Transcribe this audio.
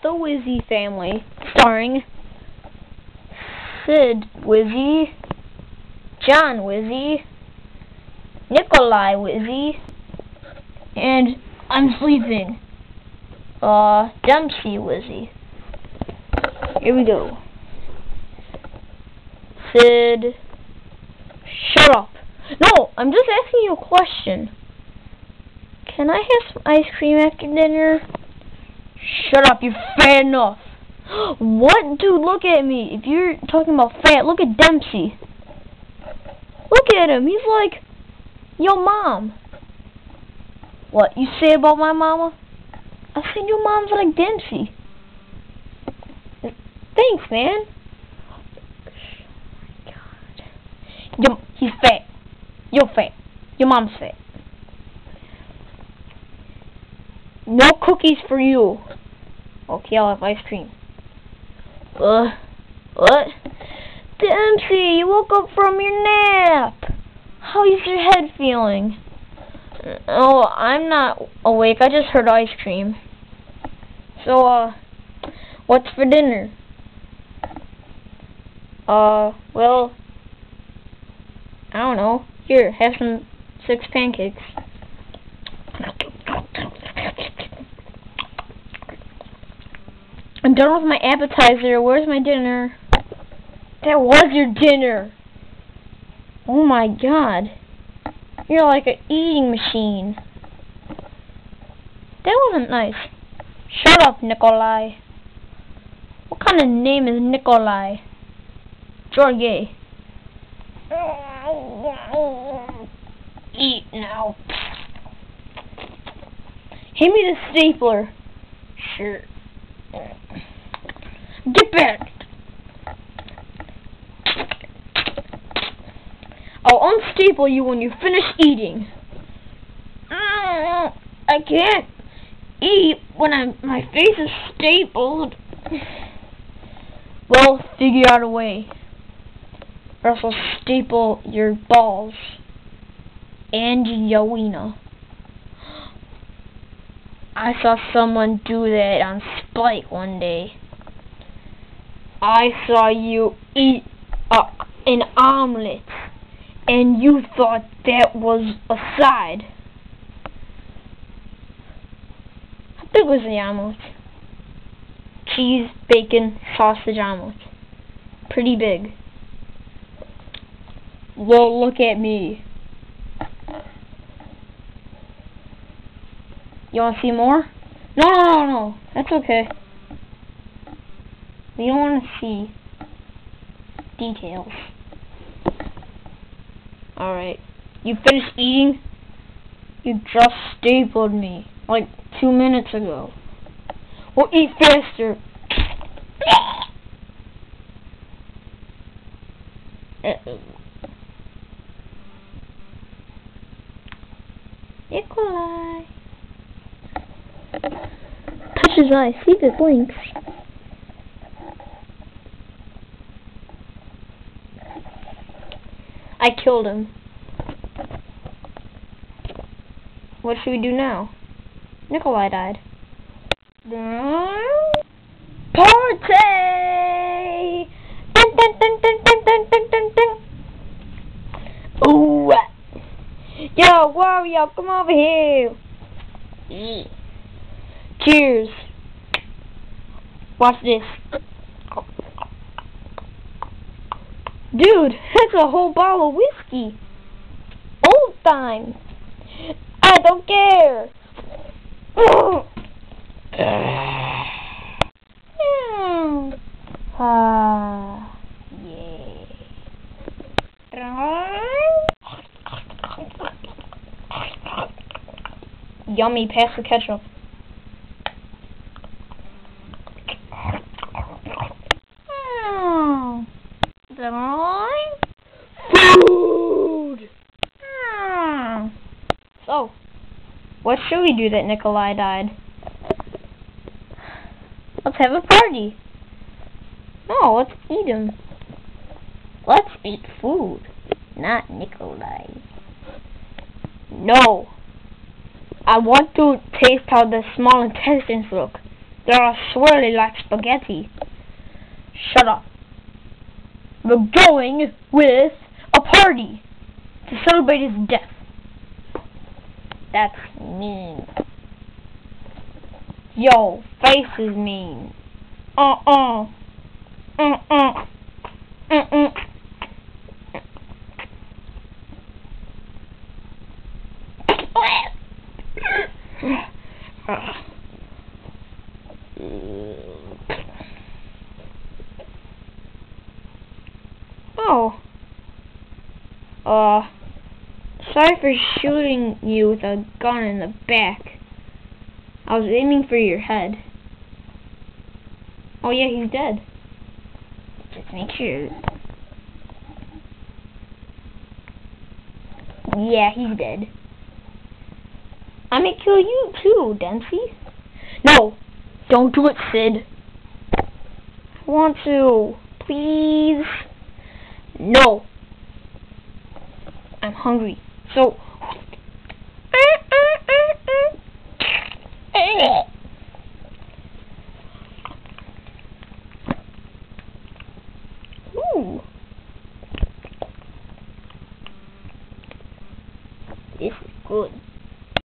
The Wizzy Family, starring Sid Wizzy, John Wizzy, Nikolai Wizzy, and I'm sleeping, uh, Dempsey Wizzy. Here we go. Sid, shut up. No, I'm just asking you a question. Can I have some ice cream after dinner? Shut up, you're fat enough. What? Dude, look at me. If you're talking about fat, look at Dempsey. Look at him. He's like your mom. What you say about my mama? I said your mom's like Dempsey. Thanks, man. Oh my god. Your, he's fat. You're fat. Your mom's fat. No cookies for you. Okay, I'll have ice cream. Uh, what? Dempsey, you woke up from your nap. How is your head feeling? Oh, I'm not awake. I just heard ice cream. So, uh, what's for dinner? Uh, well, I don't know. Here, have some six pancakes. Done with my appetizer. Where's my dinner? That was your dinner. Oh my god. You're like an eating machine. That wasn't nice. Shut up, Nikolai. What kind of name is Nikolai? George. Eat now. Hand me the stapler. Sure. Back! I'll unstaple you when you finish eating. Mm, I can't eat when I'm, my face is stapled. Well, figure out a way. Or else I'll staple your balls and your wiener. I saw someone do that on Spike one day. I saw you eat uh, an omelet, and you thought that was a side. How big was the omelet? Cheese, bacon, sausage omelet. Pretty big. Well, look at me. You want to see more? No, no, no, no. That's okay. We don't want to see details. Alright. You finished eating? You just stapled me. Like two minutes ago. Well, eat faster. Uh -oh. Nikolai. Touch his eye. See if it blinks. I killed him. What should we do now? Nikolai died. Party! Dun, dun, dun, dun, dun, dun, dun, dun, dun. Ooh! Yo, Wario, come over here! Cheers! Watch this. Dude, that's a whole bottle of whiskey. Old time. I don't care. Ah, yeah. Yummy, pass the ketchup. What should we do that Nikolai died? Let's have a party. No, let's eat him. Let's eat food, not Nikolai. No. I want to taste how the small intestines look. They're all swirly like spaghetti. Shut up. We're going with a party to celebrate his death. That's mean. Yo, face is mean. Uh-uh. Uh-uh. Uh-uh. Oh. Uh, sorry for shooting you with a gun in the back. I was aiming for your head. Oh yeah, he's dead. Just make sure. Yeah, he's dead. I may kill you too, Dempsey. No, don't do it, Sid. I want to. Please. No. I'm hungry. So. Ooh. This is good.